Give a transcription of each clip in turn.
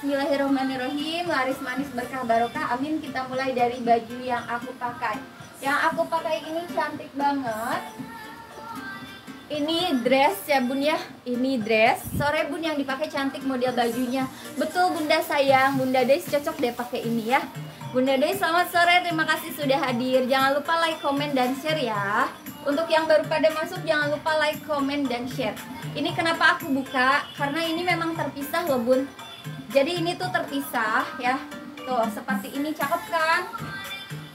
Bismillahirrahmanirrahim. Laris manis berkah barokah. Amin. Kita mulai dari baju yang aku pakai. Yang aku pakai ini cantik banget. Ini dress ya bun ya? Ini dress. Sore bun yang dipakai cantik model bajunya. Betul bunda sayang. Bunda Des cocok deh pakai ini ya. Bunda Des selamat sore. Terima kasih sudah hadir. Jangan lupa like, comment, dan share ya. Untuk yang baru pada masuk Jangan lupa like, comment, dan share. Ini kenapa aku buka? Karena ini memang terpisah loh bun Jadi ini tuh terpisah ya. Tuh seperti ini cakep kan?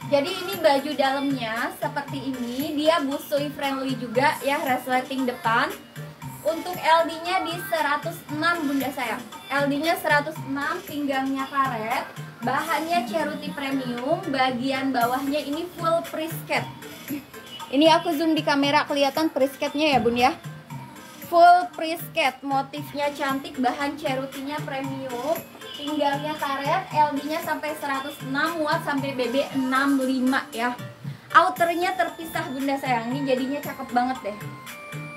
Jadi ini baju dalamnya seperti ini dia busui friendly juga ya resleting depan. Untuk LD nya di 106 bunda sayang. LD nya 106 pinggangnya karet bahannya ceruti premium bagian bawahnya ini full prisket ini aku zoom di kamera kelihatan prisketnya ya bun ya full prisket motifnya cantik bahan cerutinya premium pinggangnya karet LD-nya sampai 106 muat sampai BB 65 ya. Outernya terpisah bunda sayang. Ini jadinya cakep banget deh.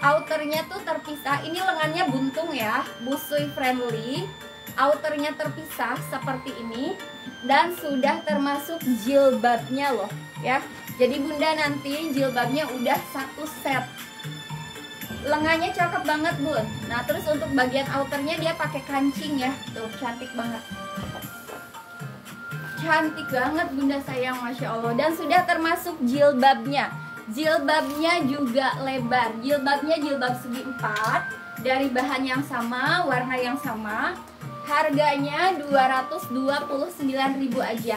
Outernya tuh terpisah. Ini lengannya buntung ya busui friendly. Outernya terpisah seperti ini dan sudah termasuk jilbabnya loh ya. Jadi bunda nanti jilbabnya udah satu set lengannya cakep banget bun. Nah terus untuk bagian outernya dia pakai kancing ya. Tuh cantik banget. Cantik banget bunda sayang masya allah. Dan sudah termasuk jilbabnya. Jilbabnya juga lebar. Jilbabnya jilbab segi empat. Dari bahan yang sama warna yang sama. Harganya 229.000 aja.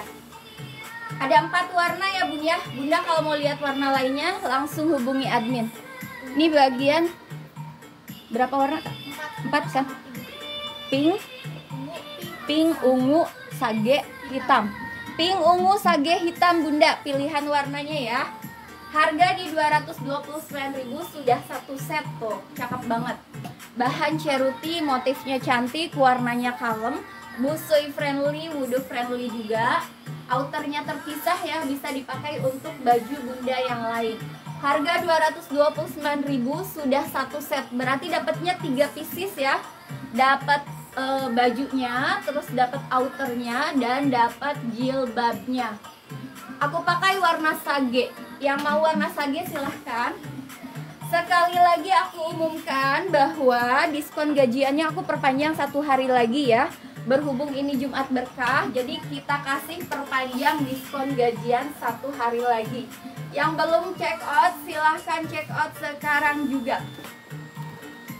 Ada empat warna ya bun ya. Bunda kalau mau lihat warna lainnya langsung hubungi admin ini bagian berapa warna? Empat kan? Pink, pink, ungu, sage, hitam. Pink, ungu, sage, hitam bunda. Pilihan warnanya ya. Harga di 229.000 sudah satu set tuh. Cakep banget. Bahan ceruti, motifnya cantik, warnanya kalem. Busui friendly, wudhu friendly juga. Outernya terpisah ya, bisa dipakai untuk baju bunda yang lain. Harga 229.000 sudah satu set. Berarti dapatnya 3 pieces ya. Dapat e, bajunya, terus dapat outernya dan dapat jilbabnya. Aku pakai warna sage. Yang mau warna sage silahkan. Sekali lagi aku umumkan bahwa diskon gajiannya aku perpanjang satu hari lagi ya Berhubung ini Jumat berkah, jadi kita kasih perpanjang diskon gajian satu hari lagi yang belum check out silahkan check out sekarang juga.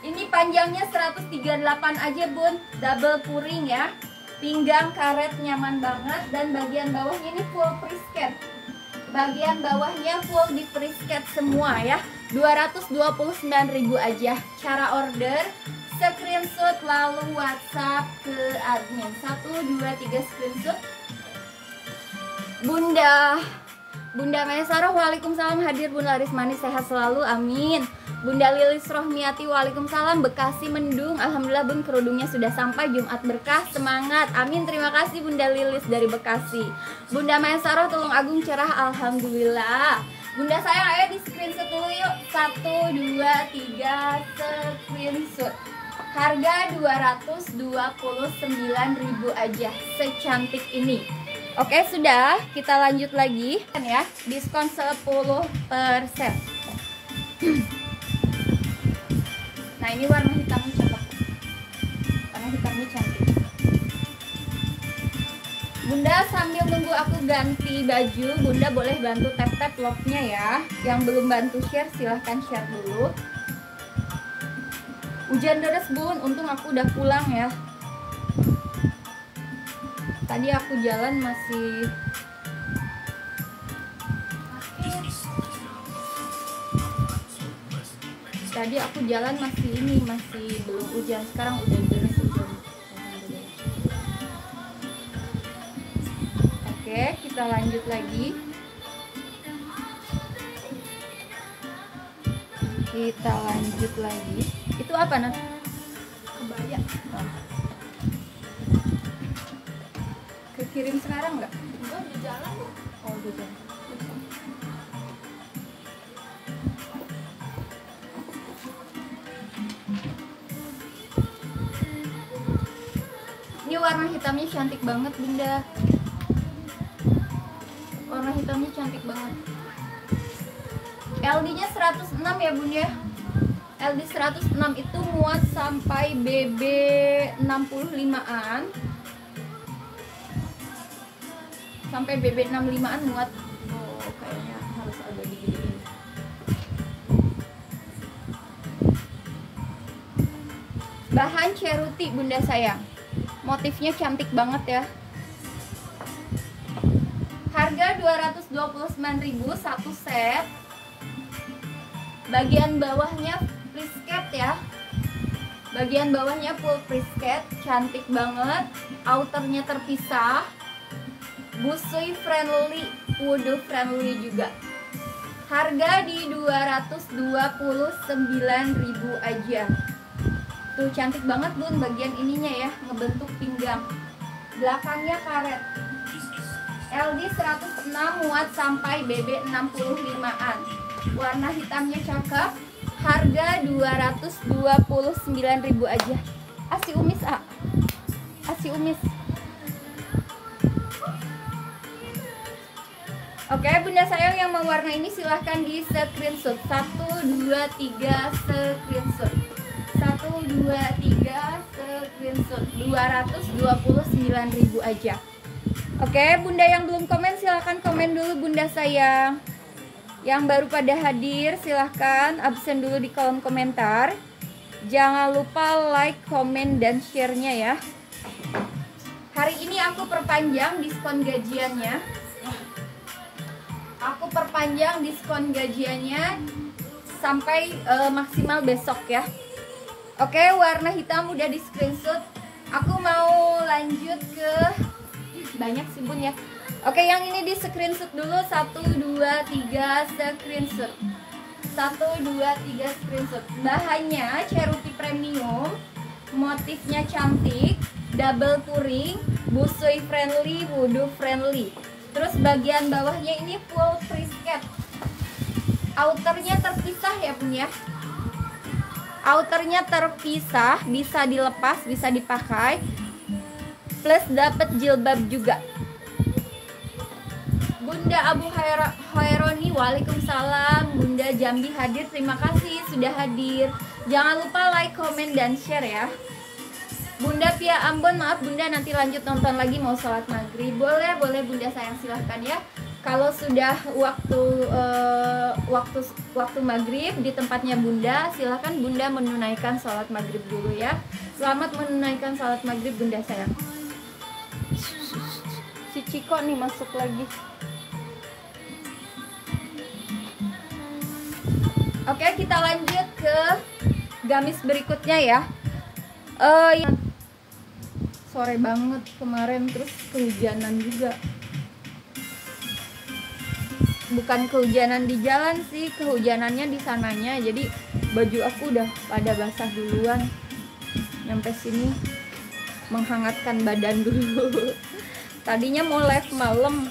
Ini panjangnya 138 aja bun. Double puring ya. Pinggang karet nyaman banget Dan bagian bawahnya ini full prisket Bagian bawahnya full di prisket semua ya. 229.000 aja. Cara order Screenshot lalu WhatsApp ke admin. 1, 2, 3 screenshot. Bunda Bunda Maesaro, Waalaikumsalam. Hadir Bunda Laris Manis sehat selalu, amin. Bunda Lilis Rohmiati, Waalaikumsalam. Bekasi mendung, Alhamdulillah Bun. Kerudungnya sudah sampai Jumat berkah, semangat. Amin, terima kasih Bunda Lilis dari Bekasi. Bunda Maesaro, Tulung Agung cerah, Alhamdulillah. Bunda sayang, ayo di screenshot dulu yuk. Satu, dua, tiga, screenshot. Harga 229.000 aja Secantik ini Oke sudah. Kita lanjut lagi. Kan ya diskon 10% Nah ini warna hitamnya cakep Warna hitamnya cantik. Bunda sambil nunggu aku ganti baju Bunda boleh bantu tap-tap love-nya ya. Yang belum bantu share silahkan share dulu. Hujan deras bun, untung aku udah pulang ya tadi aku jalan masih tadi aku jalan masih ini masih belum hujan. Sekarang udah deras hujan. Oke kita lanjut lagi. Kita lanjut lagi. Itu apa nak kirim sekarang nggak? Enggak, di jalan kok. Oh, di jalan. Ini warna hitamnya cantik banget bunda warna hitamnya cantik banget LD nya 106 ya bunda LD 106 itu muat sampai BB 65an sampai BB 65an muat. Oh kayaknya harus agak digedein bahan ceruti bunda sayang. Motifnya cantik banget ya. Harga 229.000 satu set. Bagian bawahnya prisket ya. Bagian bawahnya full prisket cantik banget. Outernya terpisah busui friendly wudu friendly juga. Harga di 229.000 aja. Tuh cantik banget bun bagian ininya ya ngebentuk pinggang. Belakangnya karet. LD 106 muat sampai BB 65an warna hitamnya cakep. Harga 229.000 aja. Asi umis ah asi umis Oke bunda sayang yang mau warna ini silahkan di screenshot. 1, 2, 3 screenshot. 1, 2, 3 screenshot. 229.000 aja. Oke bunda yang belum komen silahkan komen dulu bunda sayang. Yang baru pada hadir silahkan absen dulu di kolom komentar. Jangan lupa like, komen, dan share-nya ya. Hari ini aku perpanjang diskon gajiannya aku perpanjang diskon gajiannya sampai uh, maksimal besok ya. Oke warna hitam udah di screenshot. Aku mau lanjut ke banyak sih bun ya. Oke yang ini di screenshot dulu. 1 2 3 screenshot. 1 2 3 screenshot. Bahannya ceruti premium. Motifnya cantik double puring busui friendly wudhu friendly terus bagian bawahnya ini full prisket outernya terpisah ya punya outernya terpisah bisa dilepas bisa dipakai. Plus dapat jilbab juga. Bunda Abu Haironi Waalaikumsalam. Bunda Jambi hadir terima kasih sudah hadir. Jangan lupa like comment dan share ya Bunda Pia Ambon, maaf Bunda nanti lanjut nonton lagi mau sholat maghrib. Boleh, boleh Bunda sayang silahkan ya. Kalau sudah waktu uh, waktu waktu maghrib di tempatnya Bunda Silahkan Bunda menunaikan sholat maghrib dulu ya. Selamat menunaikan sholat maghrib Bunda sayang. Si Ciko nih masuk lagi. Oke kita lanjut ke gamis berikutnya ya. Uh, yang sore banget kemarin terus kehujanan juga. Bukan kehujanan di jalan sih kehujanannya di sananya. Jadi baju aku udah pada basah duluan. Nyampe sini menghangatkan badan dulu. Tadinya mau live malam.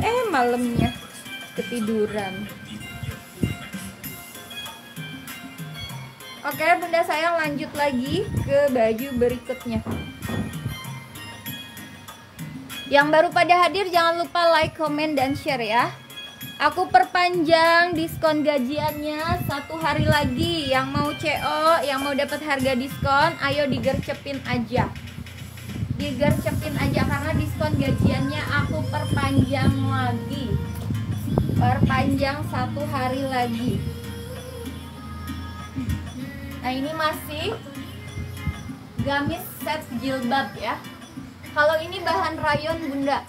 Eh malamnya ketiduran Oke bunda sayang lanjut lagi ke baju berikutnya. Yang baru pada hadir jangan lupa like, comment, dan share ya. Aku perpanjang diskon gajiannya satu hari lagi. Yang mau CO, yang mau dapat harga diskon Ayo digercepin aja. Digercepin aja karena diskon gajiannya aku perpanjang lagi. Perpanjang satu hari lagi Nah ini masih gamis set jilbab ya. Kalau ini bahan rayon bunda,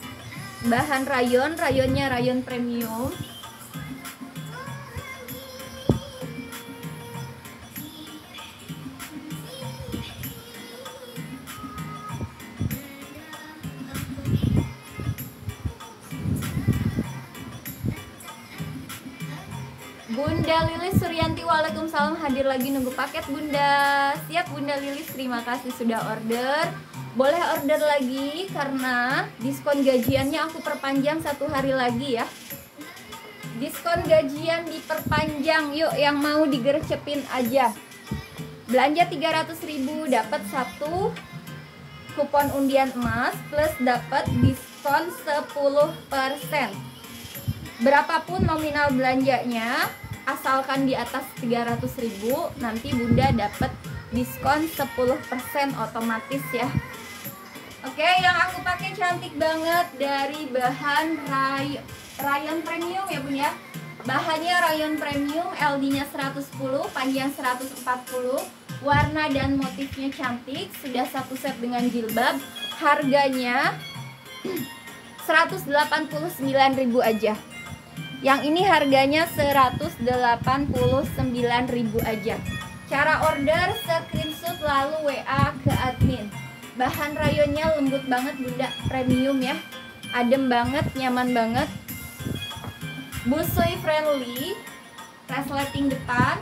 bahan rayon, rayonnya rayon premium. Waalaikumsalam hadir lagi nunggu paket Bunda. Siap Bunda Lilis terima kasih sudah order. Boleh order lagi karena diskon gajiannya aku perpanjang satu hari lagi ya. Diskon gajian diperpanjang. Yuk yang mau digercepin aja. Belanja 300 ribu dapat satu kupon undian emas plus dapat diskon 10%. Berapapun nominal belanjanya, asalkan di atas 300.000 nanti Bunda dapat diskon 10% otomatis ya. Oke, yang aku pakai cantik banget dari bahan ray rayon premium ya Bun ya. Bahannya rayon premium, LD-nya 110, panjang 140, warna dan motifnya cantik, sudah satu set dengan jilbab. Harganya 189.000 aja. Yang ini harganya 189.000 aja. Cara order screenshot lalu WA ke admin. Bahan rayonnya lembut banget Bunda, premium ya. Adem banget, nyaman banget. Busui friendly, resleting depan.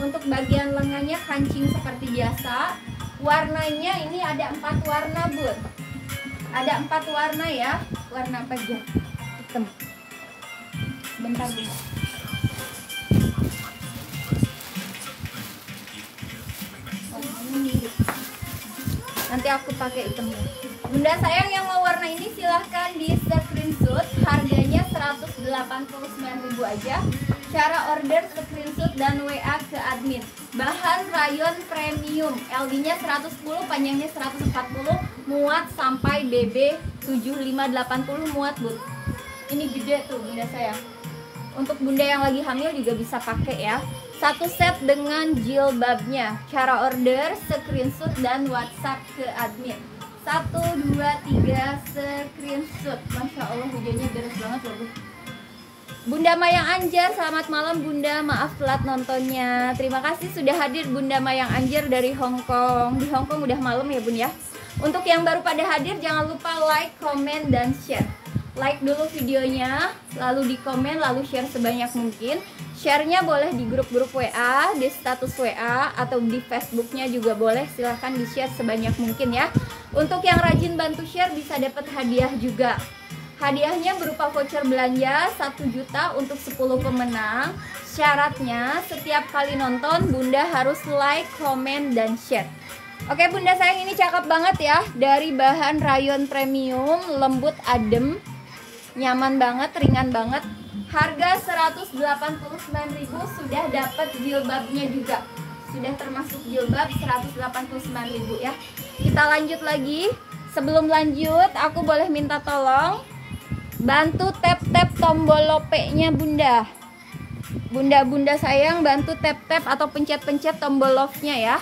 Untuk bagian lengannya kancing seperti biasa. Warnanya ini ada empat warna bun. Ada empat warna ya. Warna apa aja? Hitam. Bentar bunda. nanti aku pakai hitamnya. Bunda sayang yang mau warna ini silahkan di screenshot. Harganya 189.000 aja. Cara order screenshot dan WA ke admin. Bahan rayon premium. LD nya 110 panjangnya 140 muat sampai BB 7580 muat bud ini gede tuh bunda sayang untuk bunda yang lagi hamil juga bisa pakai ya satu set dengan jilbabnya cara order screenshot dan whatsapp ke admin satu dua tiga screenshot masya allah hujannya deras banget loh Bunda Mayang Anjar, selamat malam Bunda. Maaf telat nontonnya. Terima kasih sudah hadir Bunda Mayang Anjar dari Hong Kong. Di Hong Kong udah malam ya Bun ya. Untuk yang baru pada hadir jangan lupa like, comment dan share. Like dulu videonya, lalu di komen, lalu share sebanyak mungkin. Sharenya boleh di grup-grup WA, di status WA, atau di Facebooknya juga boleh. Silahkan di-share sebanyak mungkin ya. Untuk yang rajin bantu share bisa dapat hadiah juga. Hadiahnya berupa voucher belanja 1 juta untuk 10 pemenang. Syaratnya setiap kali nonton Bunda harus like, komen, dan share. Oke Bunda sayang ini cakep banget ya Dari bahan rayon premium Lembut adem Nyaman banget, ringan banget. Harga 189.000 sudah dapat jilbabnya juga. Sudah termasuk jilbab 189.000 ya. Kita lanjut lagi. Sebelum lanjut aku boleh minta tolong Bantu tap-tap tombol lope-nya bunda. Bunda-bunda sayang bantu tap-tap atau pencet-pencet tombol love-nya ya